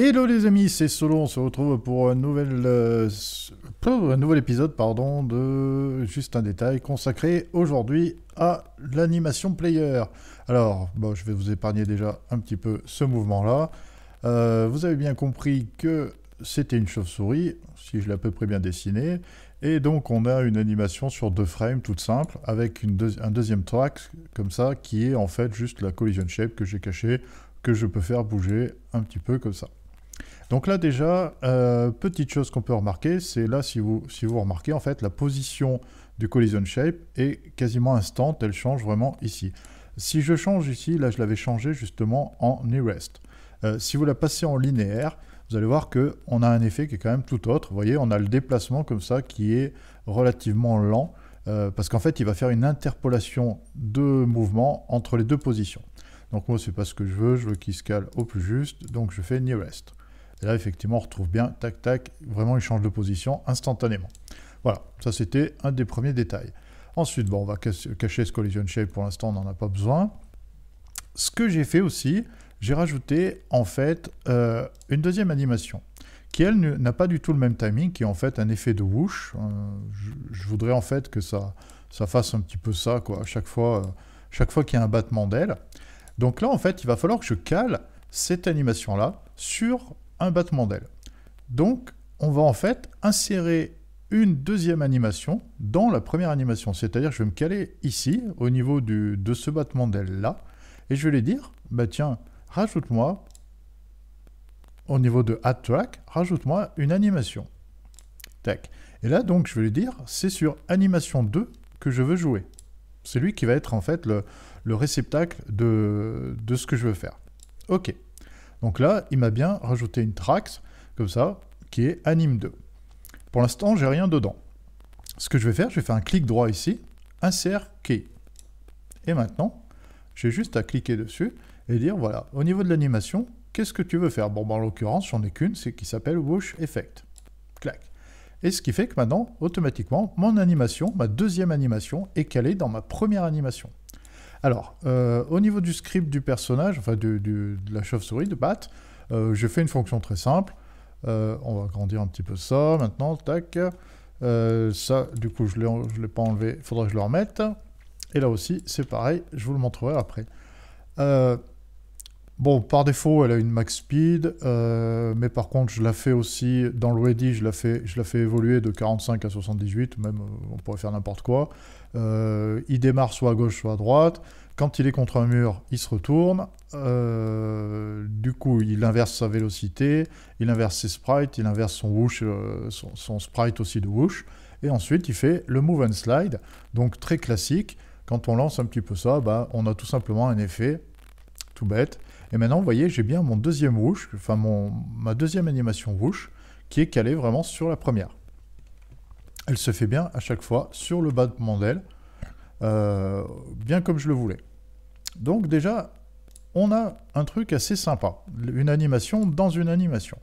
Hello les amis, c'est Solo, on se retrouve pour un nouvel, euh, pour un nouvel épisode pardon, de Juste un détail consacré aujourd'hui à l'animation player. Alors, je vais vous épargner déjà un petit peu ce mouvement-là. Euh, vous avez bien compris que c'était une chauve-souris, si je l'ai à peu près bien dessiné, et donc on a une animation sur deux frames toute simple, avec un deuxième track comme ça, qui est en fait juste la collision shape que j'ai cachée, que je peux faire bouger un petit peu comme ça. Donc là déjà, euh, petite chose qu'on peut remarquer, c'est là si vous, si vous remarquez en fait la position du collision shape est quasiment instant, elle change vraiment ici. Si je change ici, là je l'avais changé justement en nearest. Euh, si vous la passez en linéaire, vous allez voir qu'on a un effet qui est quand même tout autre. Vous voyez, on a le déplacement comme ça qui est relativement lent, euh, parce qu'en fait il va faire une interpolation de mouvement entre les deux positions. Donc moi c'est pas ce que je veux, je veux qu'il se cale au plus juste, donc je fais nearest. Et là, effectivement, on retrouve bien, tac, tac, vraiment, il change de position instantanément. Voilà, ça c'était un des premiers détails. Ensuite, bon, on va cacher ce collision shape, pour l'instant, on n'en a pas besoin. Ce que j'ai fait aussi, j'ai rajouté, en fait, euh, une deuxième animation, qui, elle, n'a pas du tout le même timing, qui est en fait un effet de whoosh. Euh, je, voudrais, en fait, que ça, ça fasse un petit peu ça, quoi, à chaque fois, euh, chaque fois qu'il y a un battement d'aile. Donc là, en fait, il va falloir que je cale cette animation-là sur un battement d'aile. Donc, on va en fait insérer une deuxième animation dans la première animation. C'est-à-dire je vais me caler ici, au niveau du, de ce battement d'aile-là, et je vais lui dire, bah tiens, rajoute-moi, au niveau de Add Track, rajoute-moi une animation. Tac. Et là, donc, je vais lui dire, c'est sur animation 2 que je veux jouer. C'est lui qui va être en fait le, le réceptacle de, de ce que je veux faire. Ok. Donc là, il m'a bien rajouté une trax, comme ça, qui est anime 2. Pour l'instant, j'ai rien dedans. Ce que je vais faire, je vais faire un clic droit ici, insert key. Et maintenant, j'ai juste à cliquer dessus et dire, voilà, au niveau de l'animation, qu'est-ce que tu veux faire? Bon, en l'occurrence, j'en ai qu'une, c'est qui s'appelle Whoosh Effect. Clac. Et ce qui fait que maintenant, automatiquement, mon animation, ma deuxième animation, est calée dans ma première animation. Alors, euh, au niveau du script du personnage, enfin de la chauve-souris, de Bat, euh, j'ai fait une fonction très simple. Euh, on va agrandir un petit peu ça maintenant, tac. ça, du coup, je ne l'ai pas enlevé, il faudrait que je le remette. Et là aussi, c'est pareil, je vous le montrerai après. Bon, par défaut, elle a une max speed, euh, mais par contre, je la fais aussi, dans le ready, je la fais, je évoluer de 45 à 78, même, euh, on pourrait faire n'importe quoi. Euh, il démarre soit à gauche, soit à droite. Quand il est contre un mur, il se retourne. du coup, il inverse sa vélocité, il inverse ses sprites, il inverse son whoosh, son, sprite aussi de whoosh. Et ensuite, il fait le move and slide, donc très classique. Quand on lance un petit peu ça, bah, on a tout simplement un effet tout bête. Et maintenant, vous voyez, j'ai bien mon deuxième whoosh, enfin mon, ma deuxième animation whoosh, qui est calée vraiment sur la première. Elle se fait bien à chaque fois sur le bas de mon euh, bien comme je le voulais. Donc déjà, on a un truc assez sympa, une animation dans une animation.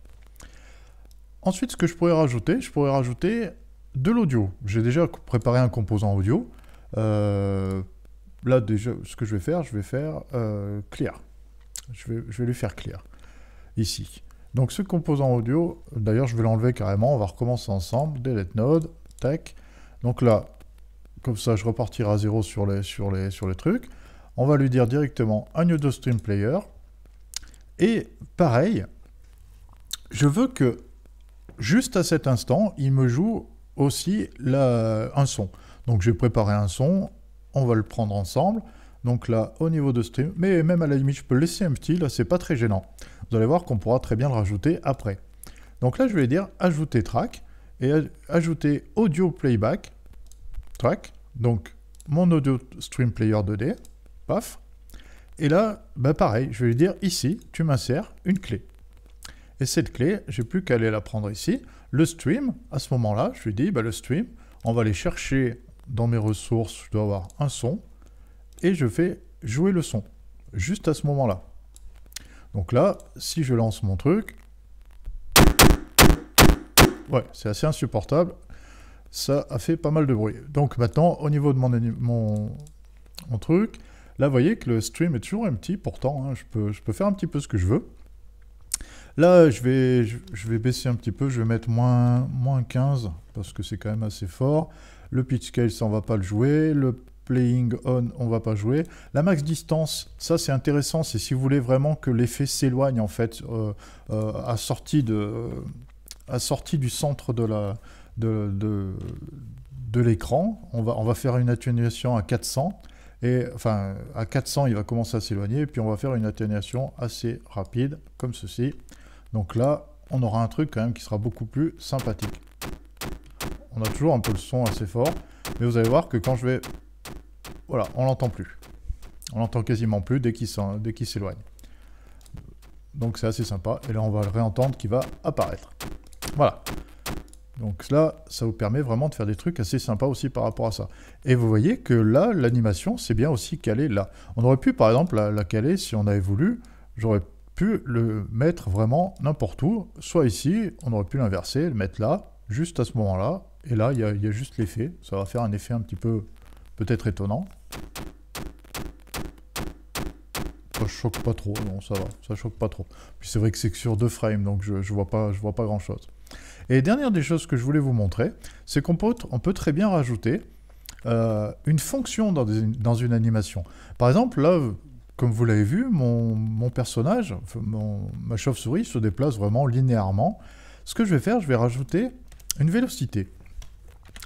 Ensuite, ce que je pourrais rajouter, je pourrais rajouter de l'audio. J'ai déjà préparé un composant audio. Euh, là, déjà, ce que je vais faire, je vais faire euh, clear. Je vais, lui faire clear. Ici. Donc ce composant audio, d'ailleurs je vais l'enlever carrément, on va recommencer ensemble, delete node, tac. Donc là, comme ça je repartirai à zéro sur les, trucs. On va lui dire directement un audio stream player. Et pareil, je veux que juste à cet instant, il me joue aussi un son. Donc j'ai préparé un son, on va le prendre ensemble. Donc là, au niveau de stream, mais même à la limite, je peux laisser un petit, là, c'est pas très gênant. Vous allez voir qu'on pourra très bien le rajouter après. Donc là, je vais dire ajouter track et ajouter audio playback track. Donc mon audio stream player 2D, paf. Et là, bah pareil, je vais dire ici, tu m'insères une clé. Et cette clé, j'ai plus qu'à aller la prendre ici. Le stream, à ce moment-là, je lui dis, bah, le stream, on va aller chercher dans mes ressources, je dois avoir un son, et je fais jouer le son, juste à ce moment-là. Donc là, si je lance mon truc, ouais, c'est assez insupportable, ça a fait pas mal de bruit. Donc maintenant, au niveau de mon, mon, truc, là, vous voyez que le stream est toujours empty, pourtant, hein, je, peux, je peux faire un petit peu ce que je veux. Là, je vais, je, vais baisser un petit peu, je vais mettre moins, moins 15, parce que c'est quand même assez fort. Le pitch scale, ça, on va pas le jouer. Playing on, on va pas jouer. La max distance, ça c'est intéressant, c'est si vous voulez vraiment que l'effet s'éloigne en fait euh, euh, à, sortie de, à sortie du centre de la de, de, l'écran. On va, on va faire une atténuation à 400. Et enfin, à 400, il va commencer à s'éloigner, puis on va faire une atténuation assez rapide, comme ceci. Donc là, on aura un truc quand même qui sera beaucoup plus sympathique. On a toujours un peu le son assez fort, mais vous allez voir que quand je vais voilà, on l'entend plus. On l'entend quasiment plus dès qu'il s'éloigne. Donc c'est assez sympa. Et là, on va le réentendre qui va apparaître. Voilà. Donc là, ça vous permet vraiment de faire des trucs assez sympas aussi par rapport à ça. Et vous voyez que là, l'animation, c'est bien aussi calé là. On aurait pu, par exemple, la, caler si on avait voulu. J'aurais pu le mettre vraiment n'importe où. Soit ici, on aurait pu l'inverser, le mettre là, juste à ce moment-là. Et là, il y, y, a juste l'effet. Ça va faire un effet un petit peu peut-être étonnant. Ça choque pas trop, non, ça va, ça choque pas trop. Puis c'est vrai que c'est que sur deux frames, donc je, je vois pas, je vois pas grand-chose. Et dernière des choses que je voulais vous montrer, c'est qu'on peut, très bien rajouter euh, une fonction dans, une animation. Par exemple, là, comme vous l'avez vu, mon, mon personnage, ma chauve-souris se déplace vraiment linéairement. Ce que je vais faire, je vais rajouter une vélocité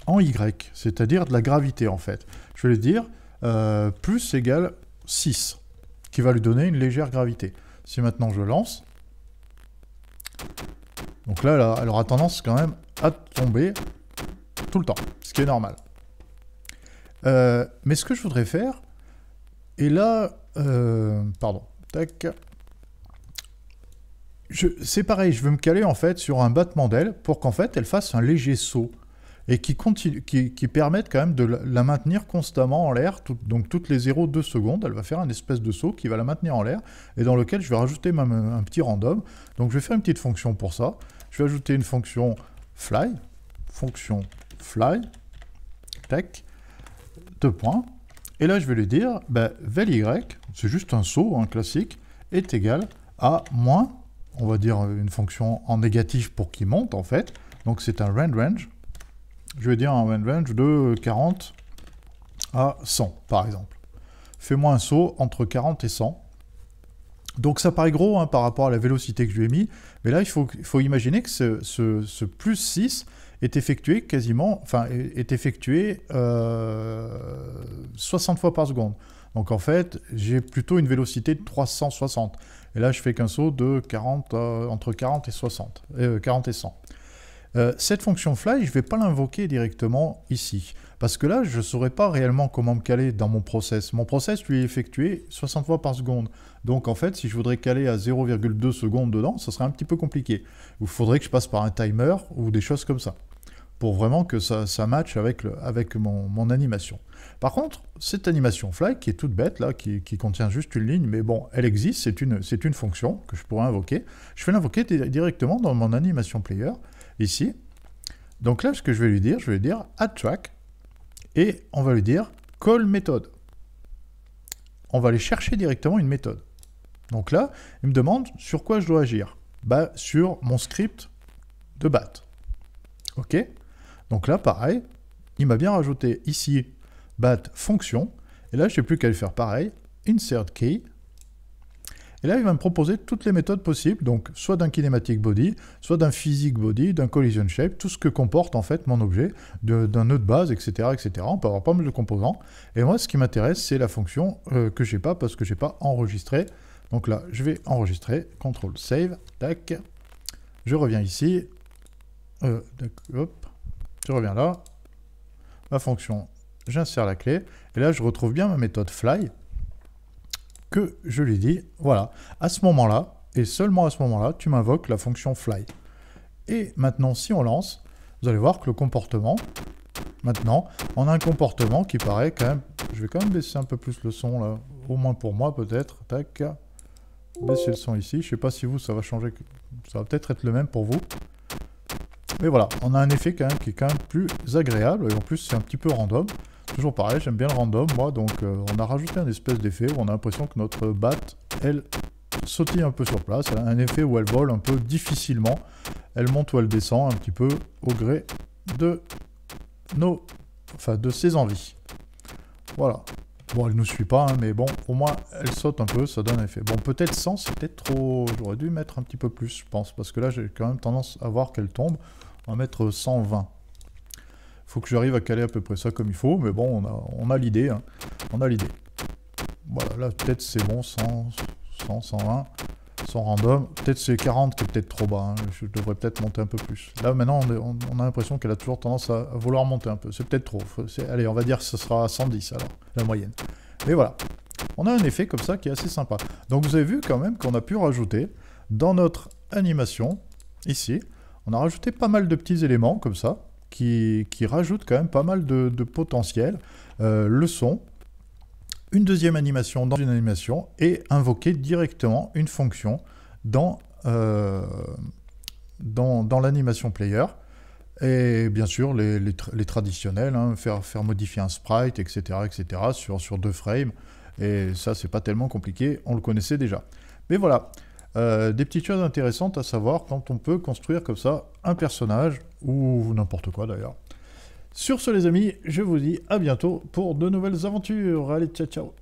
en Y, c'est-à-dire de la gravité en fait. Je vais lui dire euh, plus égale 6, qui va lui donner une légère gravité. Si maintenant je lance, donc là, elle aura tendance quand même à tomber tout le temps, ce qui est normal. Euh, mais ce que je voudrais faire, et là, euh, pardon, tac, c'est pareil, je veux me caler en fait sur un battement d'aile pour qu'en fait elle fasse un léger saut et qui, permettent quand même de la maintenir constamment en l'air, donc toutes les 0,2 secondes, elle va faire un espèce de saut qui va la maintenir en l'air, et dans lequel je vais rajouter même un petit random. Donc je vais faire une petite fonction pour ça. Je vais ajouter une fonction fly, fonction fly, tac, deux points. Et là, je vais lui dire, ben, y, c'est juste un saut, un classique, est égal à moins, on va dire une fonction en négatif pour qu'il monte, en fait. Donc c'est un rand range, je vais dire un range de 40 à 100, par exemple. Fais-moi un saut entre 40 et 100. Donc ça paraît gros hein, par rapport à la vélocité que je lui ai mis, mais là il faut, faut imaginer que ce, plus 6 est effectué quasiment, enfin est effectué 60 euh, fois par seconde. Donc en fait, j'ai plutôt une vélocité de 360. Et là, je fais qu'un saut de 40, euh, entre 40 et 60, 40 euh, et 100. Euh, cette fonction fly, je ne vais pas l'invoquer directement ici. Parce que là, je ne saurais pas réellement comment me caler dans mon process. Mon process, lui, est effectué 60 fois par seconde. Donc, en fait, si je voudrais caler à 0,2 secondes dedans, ce serait un petit peu compliqué. Il faudrait que je passe par un timer ou des choses comme ça. Pour vraiment que ça, ça matche avec, avec mon, animation. Par contre, cette animation fly, qui est toute bête, là, qui, contient juste une ligne, mais bon, elle existe, c'est une, une fonction que je pourrais invoquer. Je vais l'invoquer directement dans mon animation player ici. Donc là, ce que je vais lui dire, je vais lui dire add track et on va lui dire call méthode. On va aller chercher directement une méthode. Donc là, il me demande sur quoi je dois agir. Bah, sur mon script de bat. OK Donc là, pareil, il m'a bien rajouté ici bat fonction. Et là, je n'ai plus qu'à le faire pareil. Insert key et là, il va me proposer toutes les méthodes possibles, donc soit d'un kinematic body, soit d'un physique body, d'un collision shape, tout ce que comporte en fait mon objet, d'un nœud de base, etc., etc. On peut avoir pas mal de composants. Et moi, ce qui m'intéresse, c'est la fonction euh, que j'ai pas parce que j'ai pas enregistré. Donc là, je vais enregistrer, CTRL SAVE, tac. Je reviens ici, euh, hop, je reviens là, ma fonction, j'insère la clé, et là, je retrouve bien ma méthode fly, que je lui dis, voilà, à ce moment-là, et seulement à ce moment-là, tu m'invoques la fonction fly. Et maintenant, si on lance, vous allez voir que le comportement, maintenant, on a un comportement qui paraît quand même... Je vais quand même baisser un peu plus le son, là, au moins pour moi peut-être. Tac, baisser le son ici. Je sais pas si vous, ça va changer, ça va peut-être être le même pour vous. Mais voilà, on a un effet quand même qui est quand même plus agréable, et en plus c'est un petit peu random. Toujours pareil, j'aime bien le random, moi, donc euh, on a rajouté un espèce d'effet où on a l'impression que notre batte, elle, sautille un peu sur place. Elle a un effet où elle vole un peu difficilement. Elle monte ou elle descend un petit peu au gré de nos, enfin de ses envies. Voilà. Bon, elle nous suit pas, hein, mais bon, au moins, elle saute un peu, ça donne un effet. Bon, peut-être 100, c'est peut-être trop... J'aurais dû mettre un petit peu plus, je pense, parce que là, j'ai quand même tendance à voir qu'elle tombe. On va mettre 120. Faut que j'arrive à caler à peu près ça comme il faut, mais bon, on a, l'idée. Hein. On a l'idée. Voilà, là, peut-être c'est bon, 100, 100, 120 sans random. Peut-être c'est 40 qui est peut-être trop bas. Hein. Je devrais peut-être monter un peu plus. Là, maintenant, on, a l'impression qu'elle a toujours tendance à, vouloir monter un peu. C'est peut-être trop. allez, on va dire que ce sera 110 alors, la moyenne. Mais voilà. On a un effet comme ça qui est assez sympa. Donc vous avez vu quand même qu'on a pu rajouter dans notre animation, ici, on a rajouté pas mal de petits éléments comme ça, qui, rajoutent quand même pas mal de, potentiel. Euh, le son, une deuxième animation dans une animation et invoquer directement une fonction dans, euh, dans, l'animation player. Et bien sûr, les, traditionnels, hein, faire, faire modifier un sprite, etc., etc., sur, sur deux frames. Et ça, c'est pas tellement compliqué, on le connaissait déjà. Mais voilà, euh, des petites choses intéressantes à savoir quand on peut construire comme ça un personnage, ou n'importe quoi d'ailleurs. Sur ce les amis, je vous dis à bientôt pour de nouvelles aventures. Allez, ciao ciao